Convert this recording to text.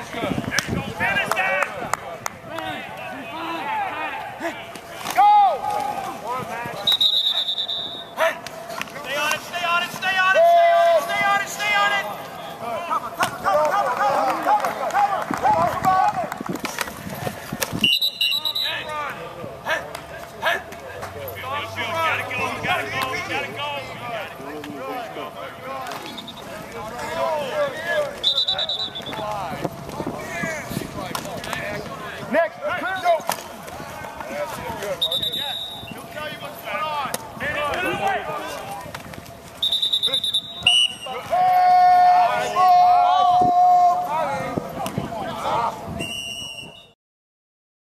That's gotta go, gotta go. Next,